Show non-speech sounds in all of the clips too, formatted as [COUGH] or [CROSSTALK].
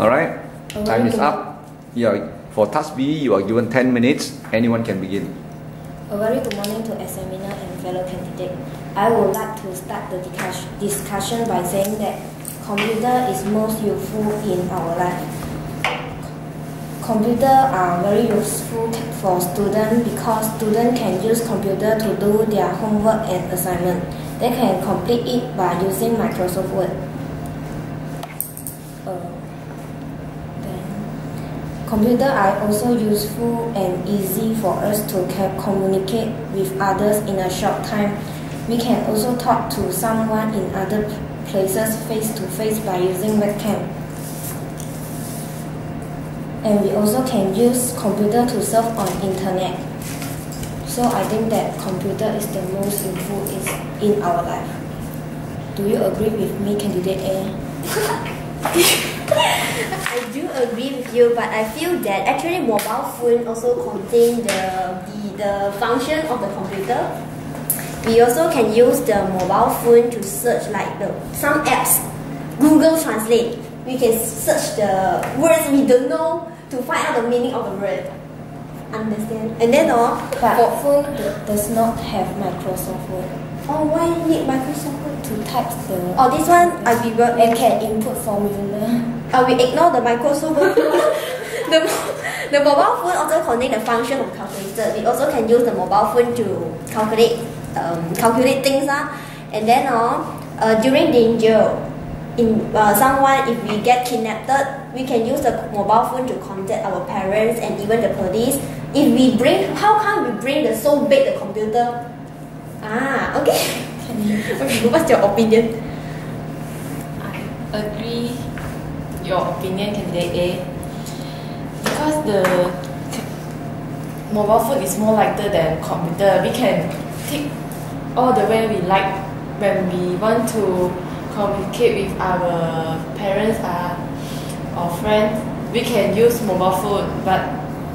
Alright, oh, time is up. Yeah, for task B, you are given 10 minutes. Anyone can begin. A very good morning to examiner and fellow candidate. I would like to start the discussion by saying that computer is most useful in our life. Computer are very useful for students because students can use computer to do their homework and assignment. They can complete it by using Microsoft Word. Uh, then Computer are also useful and easy for us to communicate with others in a short time. We can also talk to someone in other places face to face by using webcam. And we also can use computer to surf on internet. So I think that computer is the most useful in our life. Do you agree with me, candidate A? [LAUGHS] [LAUGHS] I do agree with you, but I feel that actually mobile phone also contain the, the, the function of the computer. We also can use the mobile phone to search like the some apps, Google Translate. We can search the words we don't know to find out the meaning of the word. Understand? And then oh, But for, phone does not have Microsoft Word oh why need Microsoft Word? to type the. Oh, this one uh, I be and can input formula. Uh, we ignore the Microsoft [LAUGHS] the, the mobile phone also contain the function of calculator. We also can use the mobile phone to calculate um, calculate things. Uh. And then uh, uh, during danger, in uh, someone if we get kidnapped, we can use the mobile phone to contact our parents and even the police. If we bring, how come we bring the so big the computer? Ah, okay. [LAUGHS] okay, what's your opinion? I agree your opinion candidate A? Because the mobile phone is more lighter than computer. We can take all the way we like when we want to communicate with our parents uh, or friends. We can use mobile phone but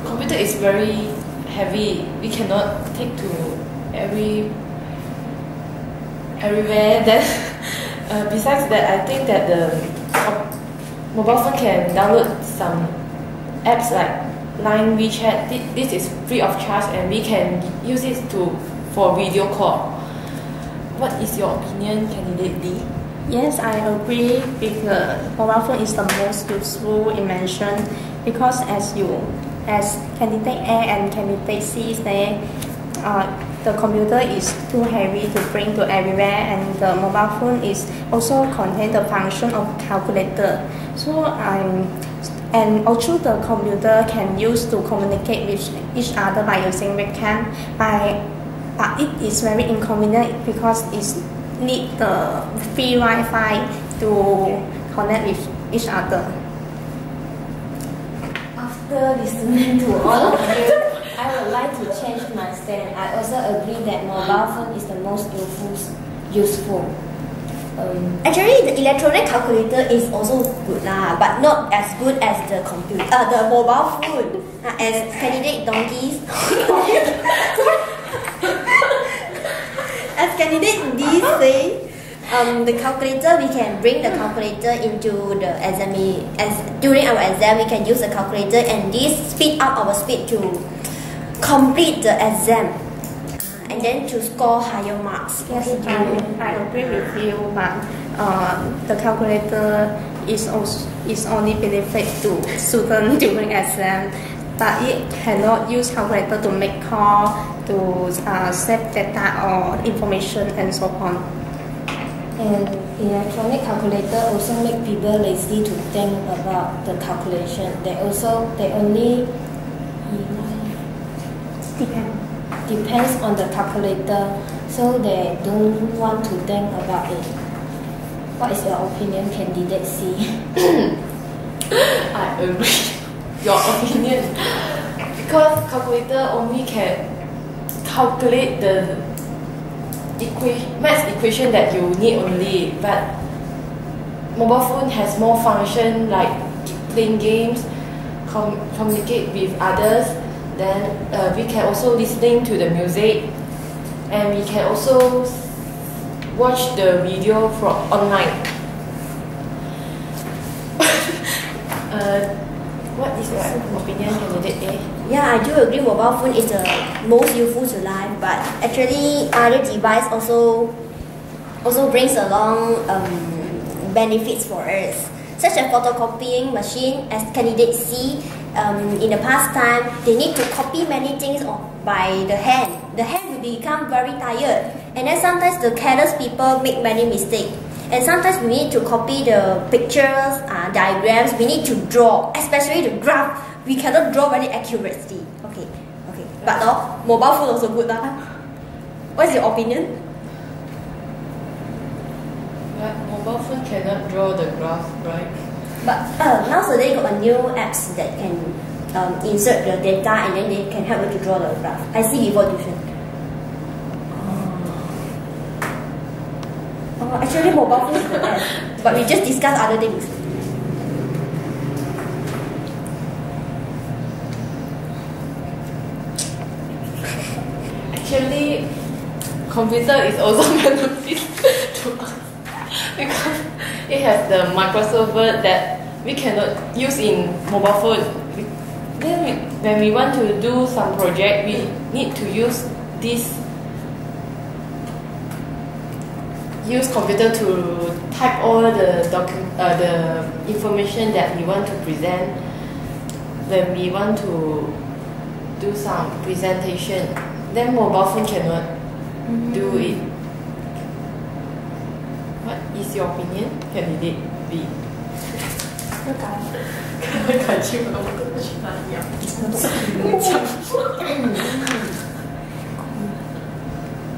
computer is very heavy. We cannot take to every everywhere. [LAUGHS] Then, uh, besides that, I think that the mobile phone can download some apps like Line, WeChat. Thi- This is free of charge, and we can use it to for video call. What is your opinion, candidate D? Yes, I agree with the mobile phone is the most useful invention because as you, as candidate A and candidate C say, uh, the computer is too heavy to bring to everywhere and the mobile phone is also contain the function of calculator. So I'm and also the computer can use to communicate with each other by using webcam by but it is very inconvenient because it need the free Wi-Fi to connect with each other. After listening to all of you, I would like to change my. I also agree that mobile phone is the most useful. useful. Um, Actually, the electronic calculator is also good lah, but not as good as the computer, uh, the mobile phone. Uh, as candidate donkeys. [LAUGHS] as candidate D say, um, the calculator we can bring the calculator into the exam. As during our exam, we can use the calculator, and this speed up our speed to complete the exam, and then to score higher marks. Yes, Okay, I, I agree with you, but uh, the calculator is also is only benefit to student [LAUGHS] during exam, but it cannot use calculator to make call, to uh, save data or information and so on. and electronic calculator also make people lazy to think about the calculation. They also they only Depend. depends on the calculator, so they don't want to think about it. What is your opinion, candidate C? [COUGHS] I agree your opinion because calculator only can calculate the equation math equation that you need only but mobile phone has more function like playing games com- communicate with others then uh, we can also listening to the music and we can also watch the video from online [LAUGHS] uh, what is your opinion, candidate A? Yeah, I do agree mobile phone is the most useful to life, but actually other device also also brings along um, benefits for us. Such a photocopying machine, as candidate C, um, in the past time, they need to copy many things by the hand. The hand will become very tired, and then sometimes the careless people make many mistakes. And sometimes we need to copy the pictures, uh, diagrams, we need to draw, especially the graph. We cannot draw very accurately. Okay, okay. But no, mobile phone also good lah. What's your opinion? But mobile phone cannot draw the graph, right? But uh, nowadays got a new apps that can um, insert the data and then they can help you to draw the graph. I see before tuition. Oh, actually mobile phone is the best. [LAUGHS] But we just discuss other things. Actually, computer is also [LAUGHS] benefit to us because it has the Microsoft Word that we cannot use in mobile phone. We- Then we, when we want to do some project, we need to use this use computer to type all the docu- uh, the information that we want to present. When we want to do some presentation then mobile phone cannot do it. What is your opinion? Candidate B 不改。感觉我们去哪里啊？讲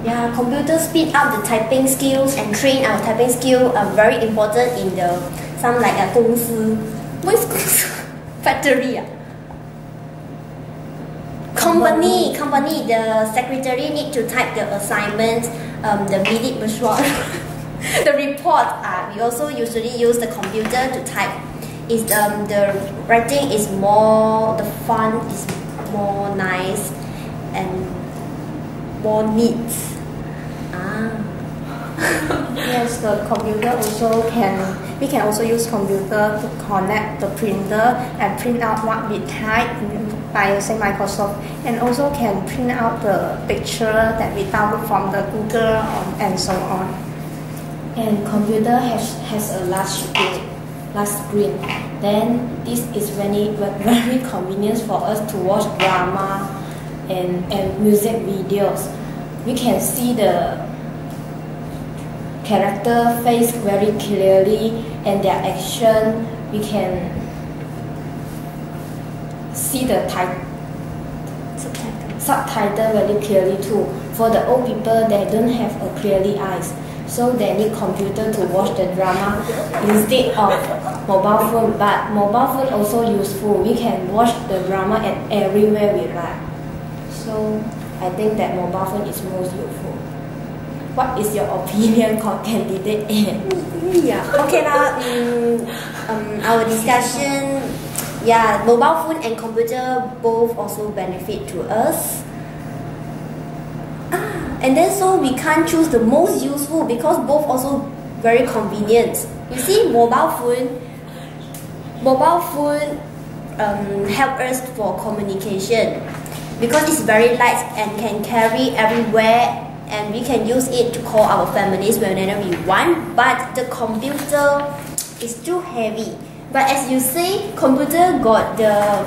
Yeah, computer speed up the typing skills and train our typing skill are very important in the some like a 公司 what is 公司 [LAUGHS] factory ah company company the secretary need to type the assignment um, the minute mesyuarat [LAUGHS] the report uh, we also usually use the computer to type is um, the writing is more the font is more nice and more neat ah [LAUGHS] Yes, the computer also can. We can also use computer to connect the printer and print out what we type by using Microsoft, and also can print out the picture that we download from the Google um, and so on. And computer has, has a large screen, large screen. Then this is very very convenient for us to watch drama and, and music videos. We can see the character face very clearly and their action. We can see the type subtitle very clearly too. For the old people, they don't have a clearly eyes, so they need computer to watch the drama instead of mobile phone. But mobile phone also useful. We can watch the drama at everywhere we like. So I think that mobile phone is most useful. What is your [LAUGHS] opinion, called [LAUGHS] candidate A? [LAUGHS] yeah okay lah um, um, our discussion yeah mobile phone and computer both also benefit to us ah, and then so we can't choose the most useful because both also very convenient you see mobile phone mobile phone um, help us for communication because it's very light and can carry everywhere and we can use it to call our families whenever we want but the computer is too heavy. But as you say computer got the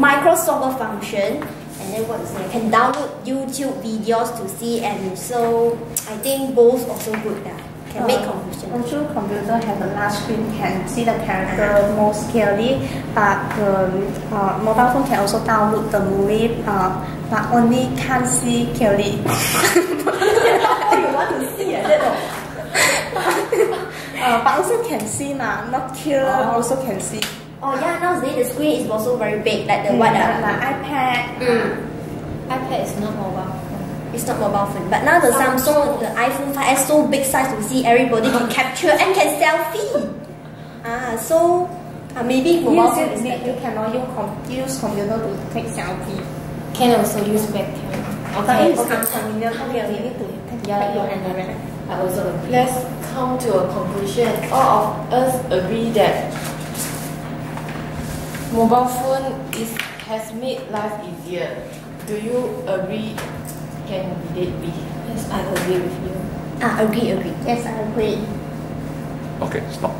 microsoft function and then what is it can download youtube videos to see and so i think both also good that can make confusion Also, computer have a large screen can see the character more clearly, but the uh, mobile phone can also download the movie, uh, but only can't see clearly. [LAUGHS] you want to see it uh, but also can see ma, not clear. Also can see. oh yeah nowadays the screen is also very big like the what Like uh, iPad. mm. iPad is not mobile. It's not mobile phone, but now the Samsung, the iPhone 5S so big size to see everybody can capture and can selfie. Ah, so uh, maybe mobile phone Yes, is you, better. you cannot use, com- use computer to take selfie. Can also use webcam. But Okay. it's inconvenient. Okay, you need to take Yeah, back your yeah. camera. I also agree. Let's come to a conclusion. All of us agree that Mobile phone is has made life easier. Do you agree? Candidate B. Yes, I agree with you. Ah, agree, agree. Yes, I agree. Okay, stop.